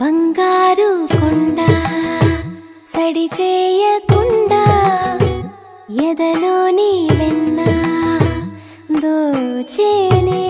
బంగారు కొండ సడి చేయకుండా ఎదలోని వెన్న దోచేనే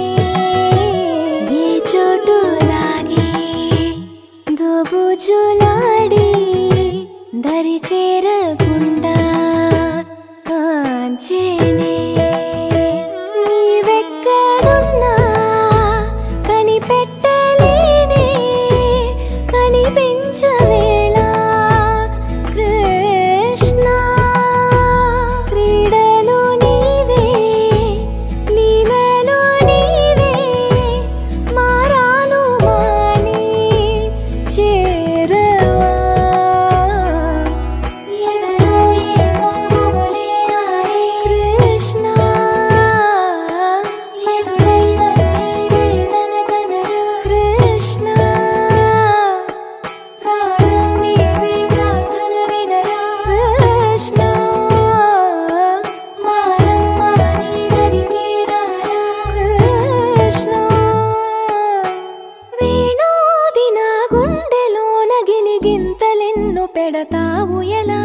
పెడతావు ఎలా?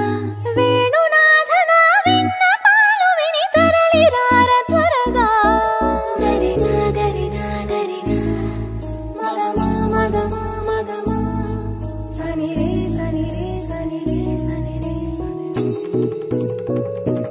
వేణునాథనా విన్న పాలు విని తరలి రార త్వరగా గరిజా గరిజా గరిజా మగమా మగమా మగమా సని రే సని రే సని రే సని రే సని రే.